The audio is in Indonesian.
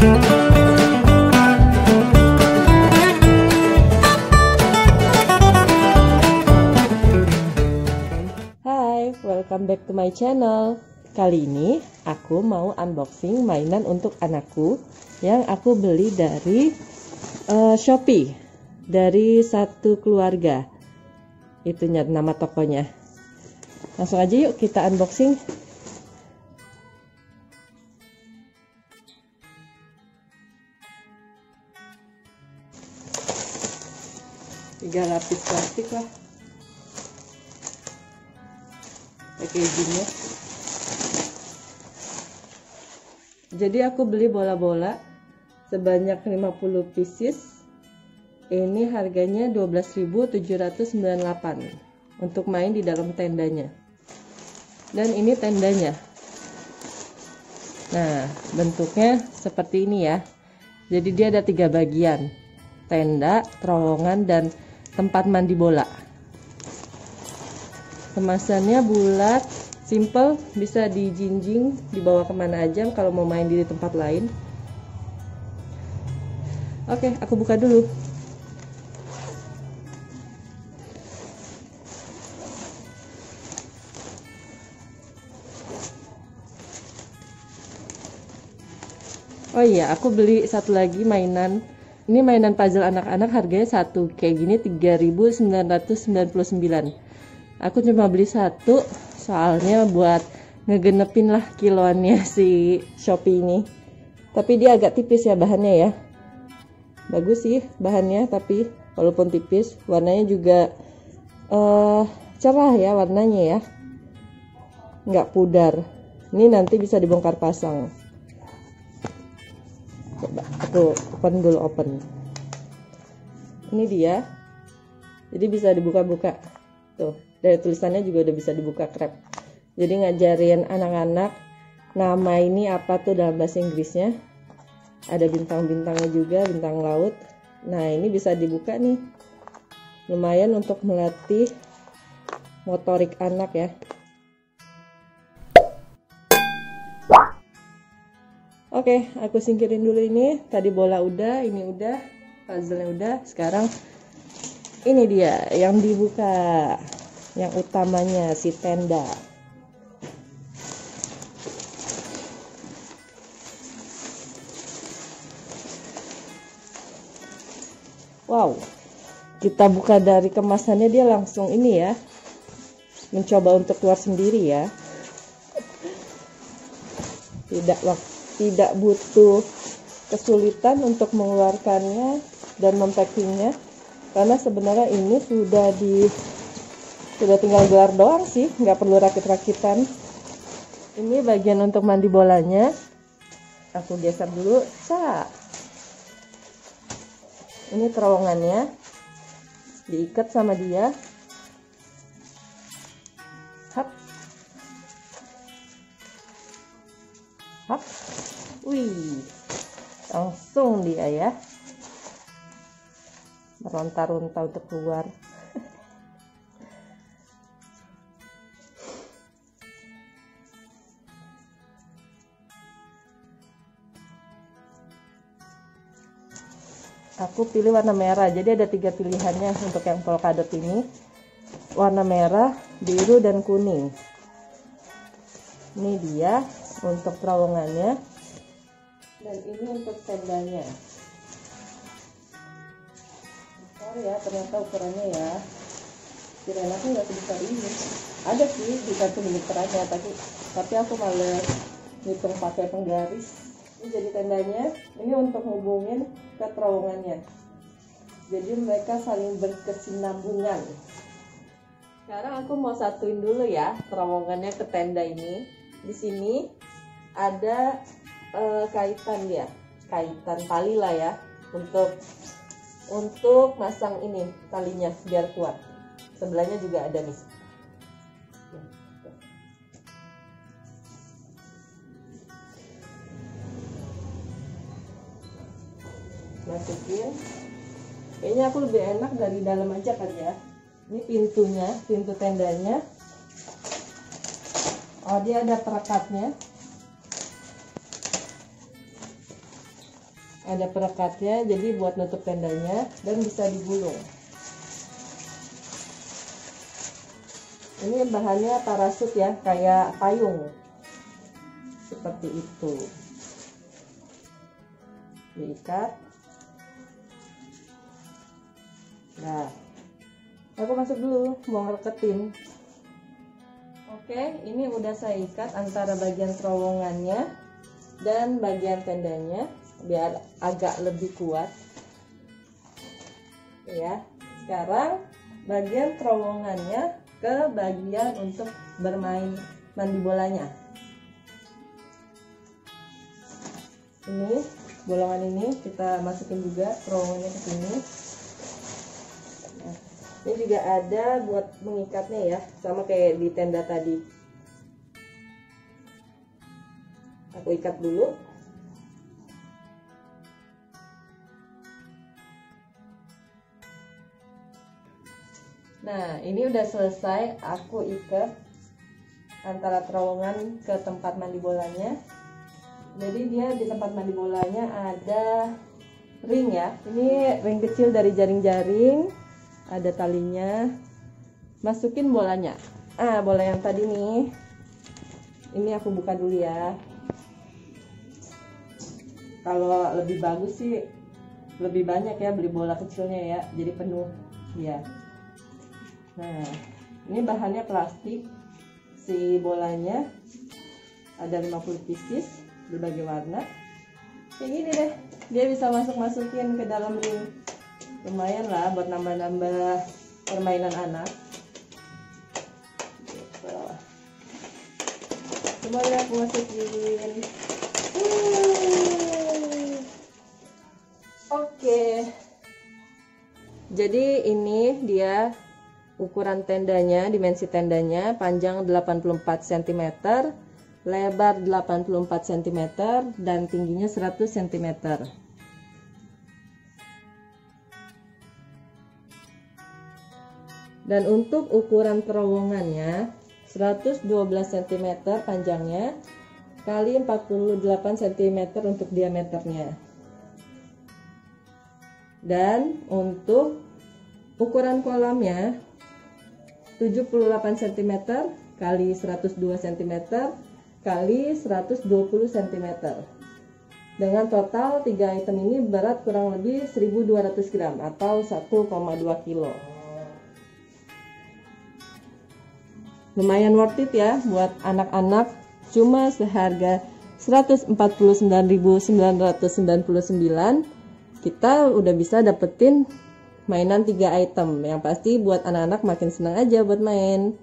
Hai, welcome back to my channel. Kali ini aku mau unboxing mainan untuk anakku yang aku beli dari uh, Shopee dari satu keluarga. Itunya nama tokonya. Langsung aja yuk kita unboxing. Tiga lapis plastik lah. packagingnya. Jadi aku beli bola-bola sebanyak 50 pieces. Ini harganya 12.798 untuk main di dalam tendanya. Dan ini tendanya. Nah bentuknya seperti ini ya. Jadi dia ada tiga bagian. Tenda, terowongan, dan tempat mandi bola. Kemasannya bulat simple bisa dijinjing dibawa ke mana aja kalau mau main di tempat lain. Oke aku buka dulu. Oh iya, aku beli satu lagi mainan. Ini mainan puzzle anak-anak harganya satu. Kayak gini 3.999 aku cuma beli satu soalnya buat ngegenepin lah kiloannya si Shopee ini. Tapi dia agak tipis ya bahannya ya. Bagus sih bahannya tapi walaupun tipis warnanya juga uh, cerah ya warnanya ya. Nggak pudar. Ini nanti bisa dibongkar pasang aku open dulu open. Ini dia. Jadi bisa dibuka-buka. Tuh dari tulisannya juga udah bisa dibuka krep. Jadi ngajarin anak-anak nama ini apa tuh dalam bahasa Inggrisnya? Ada bintang-bintangnya juga bintang laut. Nah ini bisa dibuka nih. Lumayan untuk melatih motorik anak ya Oke, aku singkirin dulu ini. Tadi bola udah, ini udah, puzzle-nya udah. Sekarang ini dia yang dibuka yang utamanya si tenda wow kita buka dari kemasannya dia langsung ini ya mencoba untuk keluar sendiri ya tidak tidak butuh kesulitan untuk mengeluarkannya dan mempackingnya karena sebenarnya ini sudah di sudah tinggal gelar doang sih nggak perlu rakit-rakitan. Ini bagian untuk mandi bolanya. Aku geser dulu sa. Ini terowongannya. Diikat sama dia dia ya. Meronta-ronta untuk keluar. Aku pilih warna merah jadi ada tiga pilihannya untuk yang polkadot ini. Warna merah biru dan kuning. Ini dia untuk terowongannya dan ini untuk tendanya besar ya ternyata ukurannya ya. Kirain aku nggak sebesar ini. Ada sih di satu militernya tapi tapi aku malah hitung pakai penggaris. Ini jadi tendanya. Ini untuk hubungin ke terowongannya. Jadi mereka saling berkesinambungan. Sekarang aku mau satuin dulu ya terowongannya ke tenda ini. Di sini ada e, kaitan ya kaitan tali lah ya untuk untuk masang ini talinya biar kuat. Sebelahnya juga ada nih. Masukin. Kayaknya aku lebih enak dari dalam aja kan ya. Ini pintunya pintu tendanya. Oh dia ada perekatnya ada perekatnya jadi buat nutup tendanya dan bisa digulung. Ini bahannya parasut ya kayak payung. Seperti itu. Diikat. Nah aku masuk dulu mau ngereketin. Oke ini udah saya ikat antara bagian terowongannya dan bagian tendanya biar agak lebih kuat. Ya sekarang bagian terowongannya ke bagian untuk bermain mandi bolanya. Ini bolongan ini kita masukin juga terowongannya ke sini. Nah, ini juga ada buat mengikatnya ya sama kayak di tenda tadi. Aku ikat dulu Nah, ini udah selesai aku ikat antara terowongan ke tempat mandi bolanya. Jadi dia di tempat mandi bolanya ada ring ya. Ini ring kecil dari jaring-jaring, ada talinya. Masukin bolanya. Ah, bola yang tadi nih. Ini aku buka dulu ya. Kalau lebih bagus sih lebih banyak ya beli bola kecilnya ya, jadi penuh. Ya. Nah, ini bahannya plastik. Si bolanya ada 50 pieces berbagai warna. Kayak gini deh. Dia bisa masuk-masukin ke dalam ring. Lumayan lah buat nambah-nambah permainan anak. Gitu. Semuanya aku masukin. Oke. Okay. Jadi ini dia ukuran tendanya, dimensi tendanya panjang 84 cm, lebar 84 cm dan tingginya 100 cm. Dan untuk ukuran terowongannya 112 cm panjangnya kali 48 cm untuk diameternya. Dan untuk ukuran kolamnya 78 cm kali 102 cm kali 120 cm dengan total 3 item ini berat kurang lebih 1200 gram atau 1,2 kilo. Lumayan worth it ya buat anak-anak cuma seharga 149.999 kita udah bisa dapetin mainan tiga item. Yang pasti buat anak-anak makin senang aja buat main